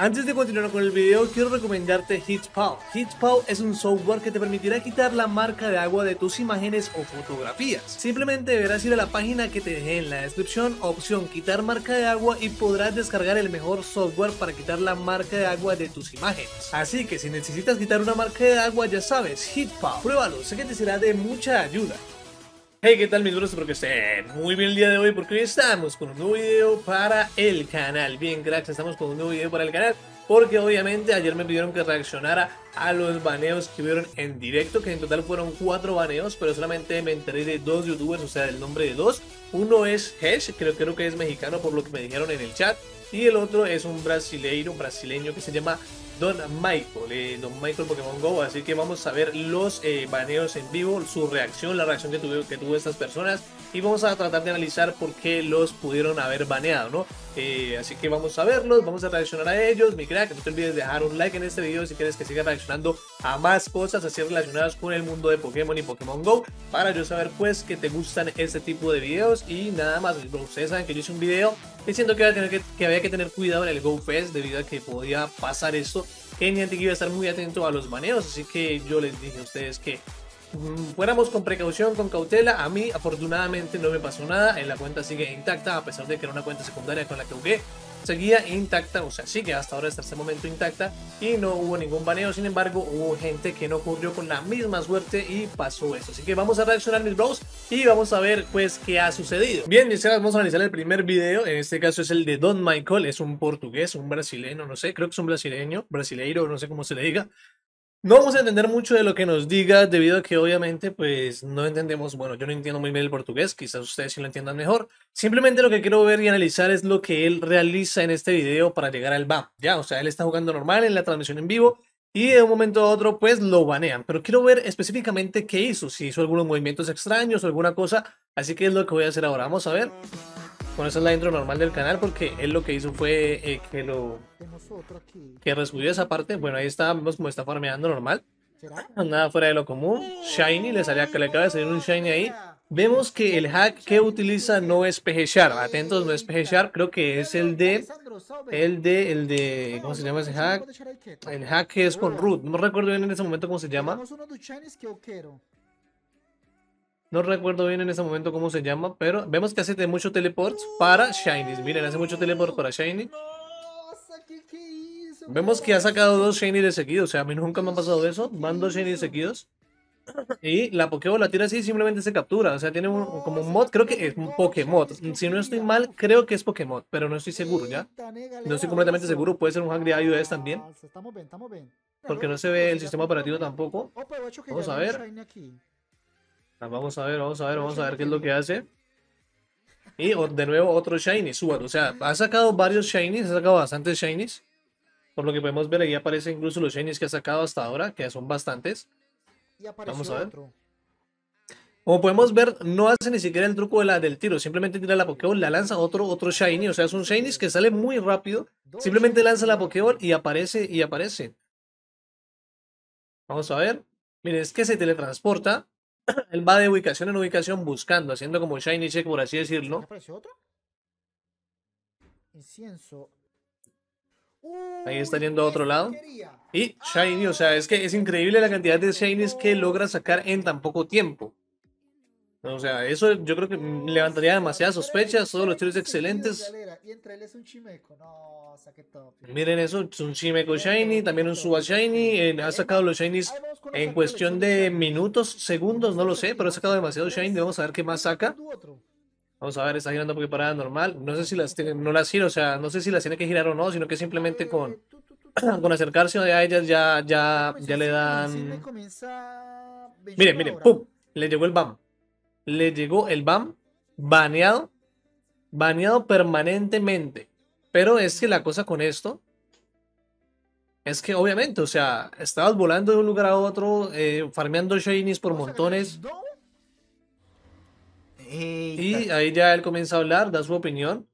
Antes de continuar con el video, quiero recomendarte HitPow. HitPow es un software que te permitirá quitar la marca de agua de tus imágenes o fotografías. Simplemente deberás ir a la página que te dejé en la descripción, opción quitar marca de agua y podrás descargar el mejor software para quitar la marca de agua de tus imágenes. Así que si necesitas quitar una marca de agua ya sabes, HitPow. Pruébalo, sé que te será de mucha ayuda. Hey, ¿qué tal mis bros? Espero que estén muy bien el día de hoy porque hoy estamos con un nuevo video para el canal. Bien, cracks, estamos con un nuevo video para el canal porque obviamente ayer me pidieron que reaccionara a los baneos que vieron en directo, que en total fueron cuatro baneos, pero solamente me enteré de dos youtubers, o sea, el nombre de dos. Uno es Hesh, creo, creo que es mexicano por lo que me dijeron en el chat, y el otro es un brasileiro, brasileño que se llama Don Michael, eh, Don Michael Pokémon Go. Así que vamos a ver los eh, baneos en vivo, su reacción, la reacción que, tuvo, que tuvo estas personas. Y vamos a tratar de analizar por qué los pudieron haber baneado, ¿no? Eh, así que vamos a verlos, vamos a reaccionar a ellos. Mi crack, no te olvides de dejar un like en este video si quieres que siga reaccionando a más cosas así relacionadas con el mundo de Pokémon y Pokémon Go. Para yo saber pues que te gustan este tipo de videos. Y nada más, ustedes saben que yo hice un video diciendo que, tener que, había que tener cuidado en el Go Fest debido a que podía pasar esto. Que que iba a estar muy atento a los baneos, así que yo les dije a ustedes que mm, fuéramos con precaución, con cautela. A mí afortunadamente no me pasó nada, en la cuenta sigue intacta a pesar de que era una cuenta secundaria con la que jugué seguía intacta, o sea, sigue hasta ahora hasta este momento intacta y no hubo ningún baneo, sin embargo hubo gente que no ocurrió con la misma suerte y pasó eso, así que vamos a reaccionar mis bros y vamos a ver pues qué ha sucedido. Bien, mis vamos a analizar el primer video, en este caso es el de Don Michael, es un portugués, un brasileño, no sé, creo que es un brasileño, brasileiro, no sé cómo se le diga, no vamos a entender mucho de lo que nos diga debido a que obviamente pues no entendemos, bueno, yo no entiendo muy bien el portugués, quizás ustedes sí lo entiendan mejor. Simplemente lo que quiero ver y analizar es lo que él realiza en este video para llegar al BAM, ya, o sea, él está jugando normal en la transmisión en vivo y de un momento a otro pues lo banean, pero quiero ver específicamente qué hizo, si hizo algunos movimientos extraños o alguna cosa, así que es lo que voy a hacer ahora, vamos a ver. Bueno, esa es la intro normal del canal porque él lo que hizo fue eh, que lo... Que resubió esa parte. Bueno, ahí está, vemos como está farmeando normal. Nada fuera de lo común. Shiny, le, salía, que le acaba de salir un Shiny ahí. Vemos que el hack que utiliza no es PG Atentos, no es PG Creo que es el de... El de... El de... ¿Cómo se llama ese hack? El hack que es con root. No recuerdo bien en ese momento cómo se llama. No recuerdo bien en ese momento cómo se llama, pero vemos que hace mucho teleports para Shinies. Miren, hace mucho teleport para Shiny. Vemos que ha sacado dos Shiny de seguido, o sea, a mí nunca me ha pasado eso. Van dos Shiny seguidos. Y la Pokéball la tira así simplemente se captura. O sea, tiene como un mod, creo que es un Pokémon. Si no estoy mal, creo que es Pokémon, pero no estoy seguro, ¿ya? No estoy completamente seguro, puede ser un Hungry iOS también. Porque no se ve el sistema operativo tampoco. Vamos a ver. Vamos a ver, vamos a ver, vamos a ver qué es lo que hace. Y de nuevo otro Shiny, Subaru. O sea, ha sacado varios Shinies, ha sacado bastantes Shinies. Por lo que podemos ver, ahí aparecen incluso los Shinies que ha sacado hasta ahora, que son bastantes. Vamos a ver. Como podemos ver, no hace ni siquiera el truco de la, del tiro. Simplemente tira la Pokéball, la lanza otro, otro Shiny. O sea, es un Shiny que sale muy rápido. Simplemente lanza la Pokéball y aparece y aparece. Vamos a ver. Miren, es que se teletransporta él va de ubicación en ubicación buscando, haciendo como shiny check, por así decirlo. otro? Incienso. Ahí está yendo a otro lado. Y Shiny, o sea, es que es increíble la cantidad de Shinies que logra sacar en tan poco tiempo. O sea, eso yo creo que levantaría demasiadas sospechas. Todos los tiros excelentes. Miren eso, un Chimeco Shiny, también un Suba Shiny. Eh, ha sacado los Shinies en cuestión de minutos, segundos, no lo sé, pero ha sacado demasiado Shiny. Vamos a ver qué más saca. Vamos a ver, está girando porque parada normal. No sé si las tiene, no las gira, o sea, no sé si las tiene que girar o no, sino que simplemente con, con acercarse a ellas ya, ya, ya le dan. Miren, miren, ¡pum! Le llegó el BAM le llegó el BAM baneado, baneado permanentemente. Pero es que la cosa con esto es que obviamente, o sea, estabas volando de un lugar a otro, eh, farmeando shinies por montones. Y ahí ya él comienza a hablar, da su opinión.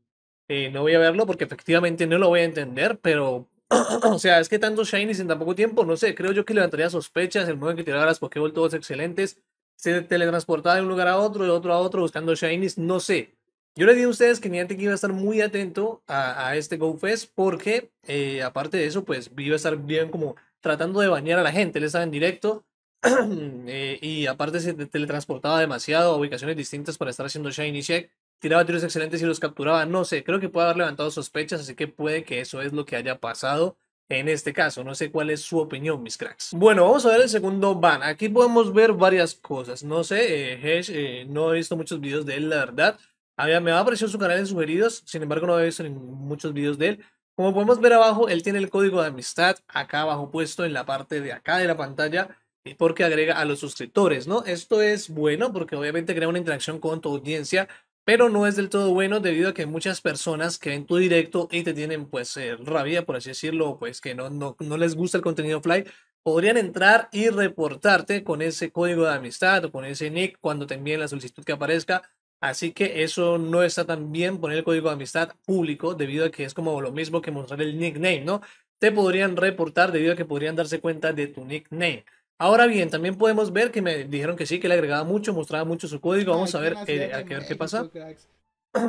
Eh, no voy a verlo porque efectivamente no lo voy a entender, pero o sea, es que tantos shinies en tan poco tiempo, no sé, creo yo que levantaría sospechas, el modo en que tiraba las Pokéball todos excelentes se teletransportaba de un lugar a otro, de otro a otro, buscando shinies, no sé. Yo les dije a ustedes que Niantic iba a estar muy atento a, a este GoFest porque, eh, aparte de eso, pues iba a estar bien como tratando de bañar a la gente. Él estaba en directo eh, y aparte se teletransportaba demasiado a ubicaciones distintas para estar haciendo Shiny Check. Tiraba tiros excelentes y los capturaba. No sé, creo que puede haber levantado sospechas, así que puede que eso es lo que haya pasado en este caso. No sé cuál es su opinión, mis cracks. Bueno, vamos a ver el segundo ban. Aquí podemos ver varias cosas. No sé, eh, Hesh, eh, no he visto muchos videos de él, la verdad. Había, me ha aparecido su canal en sugeridos, sin embargo no he visto muchos videos de él. Como podemos ver abajo, él tiene el código de amistad acá abajo puesto en la parte de acá de la pantalla porque agrega a los suscriptores, ¿no? Esto es bueno porque obviamente crea una interacción con tu audiencia, pero no es del todo bueno debido a que muchas personas que ven tu directo y te tienen pues eh, rabia, por así decirlo, pues que no, no, no les gusta el contenido fly, podrían entrar y reportarte con ese código de amistad o con ese nick cuando te envíen la solicitud que aparezca Así que eso no está tan bien poner el código de amistad público debido a que es como lo mismo que mostrar el nickname, ¿no? Te podrían reportar debido a que podrían darse cuenta de tu nickname. Ahora bien, también podemos ver que me dijeron que sí, que le agregaba mucho, mostraba mucho su código. Vamos a ver, eh, a ver qué pasa.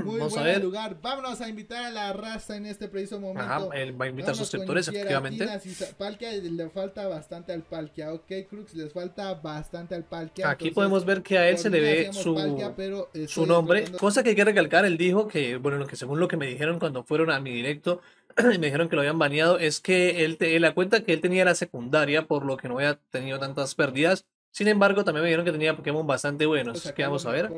Muy Vamos a ver. lugar. Vámonos a invitar a la raza en este preciso momento. Ajá, él va a invitar a suscriptores, efectivamente. Palkia le falta bastante al Palkia. Ok, Crux, les falta bastante al Palkia. Aquí podemos ver que a él se le ve su, su nombre. Cosa que hay que recalcar, él dijo que, bueno, lo que según lo que me dijeron cuando fueron a mi directo, me dijeron que lo habían baneado, es que él, te, la cuenta que él tenía la secundaria, por lo que no había tenido tantas pérdidas. Sin embargo, también me dijeron que tenía Pokémon bastante buenos. Así que vamos a ver.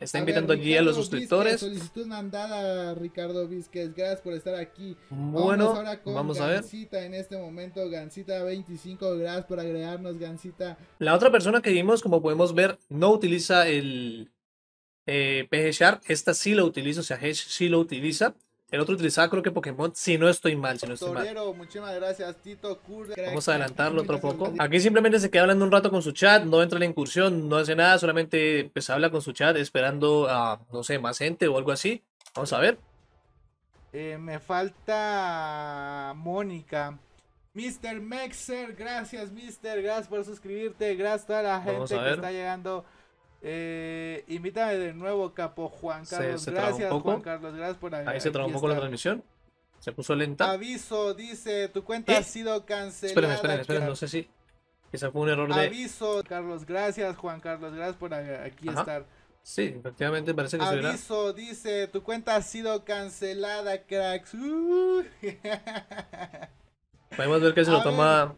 Está invitando allí a los suscriptores. solicitud mandada, Ricardo Vizquez. Gracias por estar aquí. Bueno, vamos a ver. Gansita en este momento. Gansita 25. Gracias por agregarnos, Gansita. La otra persona que vimos, como podemos ver, no utiliza el eh, PG Shark. Esta sí lo utiliza, o sea, Hesh sí lo utiliza. El otro utilizaba creo que Pokémon, si no estoy mal, si no estoy mal. muchísimas gracias, Tito Vamos a adelantarlo otro poco. Aquí simplemente se queda hablando un rato con su chat, no entra en la incursión, no hace nada, solamente pues habla con su chat esperando a, no sé, más gente o algo así. Vamos a ver. Eh, me falta Mónica. Mr. Mexer, gracias Mr. Gracias por suscribirte, gracias a toda la gente que está llegando. Eh, invítame de nuevo, capo Juan Carlos. gracias, Juan Carlos. Gracias por Ahí se trabó un poco la transmisión. Se puso lenta. Aviso, dice, tu cuenta ha sido cancelada. Esperen, esperen, esperen, no sé si. Quizá fue un error de. Aviso, Carlos, gracias, Juan Carlos, gracias por aquí estar. Sí, efectivamente parece que Aviso, dice, tu cuenta ha sido cancelada, cracks. Uh. Podemos ver que se lo toma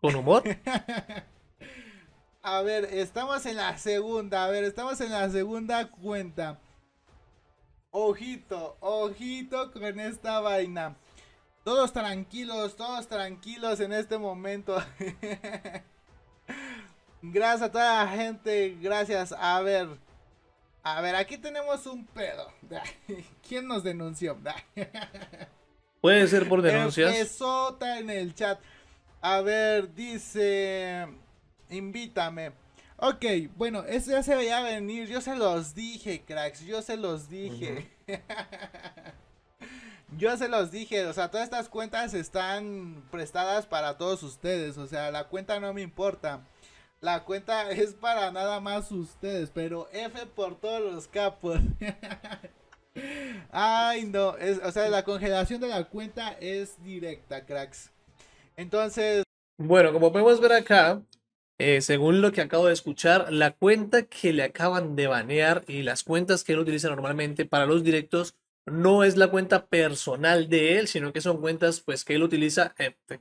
con humor. A ver, estamos en la segunda. A ver, estamos en la segunda cuenta. Ojito, ojito con esta vaina. Todos tranquilos, todos tranquilos en este momento. gracias a toda la gente, gracias. A ver, a ver, aquí tenemos un pedo. ¿Quién nos denunció? Puede ser por denuncias. Sota en el chat. A ver, dice invítame. Ok, bueno, eso ya se veía venir. Yo se los dije, cracks. Yo se los dije. yo se los dije. O sea, todas estas cuentas están prestadas para todos ustedes. O sea, la cuenta no me importa. La cuenta es para nada más ustedes. Pero F por todos los capos. Ay, no. Es, o sea, la congelación de la cuenta es directa, cracks. Entonces. Bueno, como podemos ver acá, eh, según lo que acabo de escuchar, la cuenta que le acaban de banear y las cuentas que él utiliza normalmente para los directos no es la cuenta personal de él, sino que son cuentas pues que él utiliza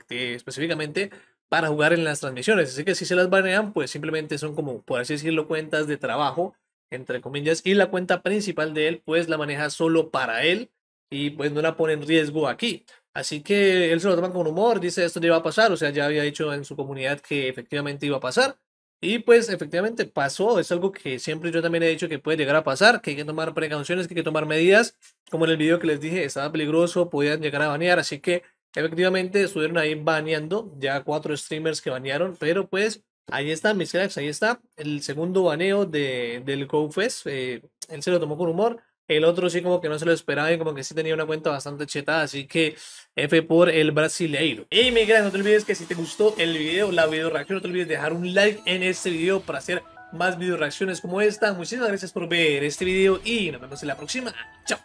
específicamente para jugar en las transmisiones. Así que si se las banean, pues simplemente son como, por así decirlo, cuentas de trabajo, entre comillas, y la cuenta principal de él pues la maneja solo para él y pues no la pone en riesgo aquí. Así que él se lo toma con humor, dice esto ya iba a pasar, o sea, ya había dicho en su comunidad que efectivamente iba a pasar. Y pues efectivamente pasó, es algo que siempre yo también he dicho que puede llegar a pasar, que hay que tomar precauciones, que hay que tomar medidas, como en el video que les dije, estaba peligroso, podían llegar a banear, así que efectivamente estuvieron ahí baneando, ya cuatro streamers que banearon, pero pues ahí está, mis ahí está, el segundo baneo de, del GoFest, eh, él se lo tomó con humor, el otro sí como que no se lo esperaba y como que sí tenía una cuenta bastante chetada, así que F por el brasileiro. Y mi gran, no te olvides que si te gustó el video, la video reacción, no te olvides dejar un like en este video para ser más video reacciones como esta. Muchísimas gracias por ver este video y nos vemos en la próxima. Chao.